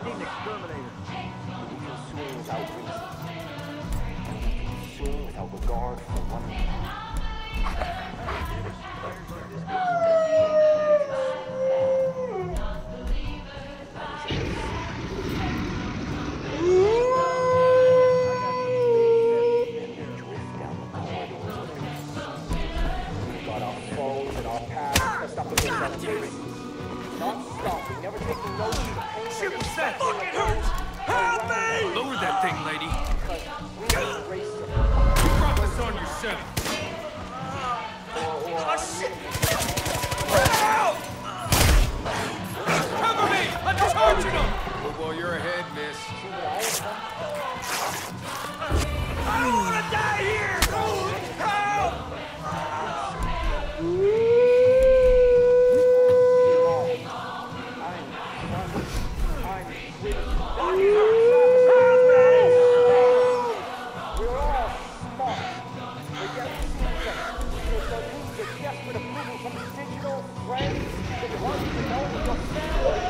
I need an exterminator. We consume without reason. We consume without regard for one another. Down the corridors of consume. We've got our foes and our past pressed up against our face. Not stopping, never taking notice of the pain Shit, that what's is that? suffering around us. Lower that thing, lady. Because we embrace it. You brought this on yourself. from the digital friends that wants to know your family.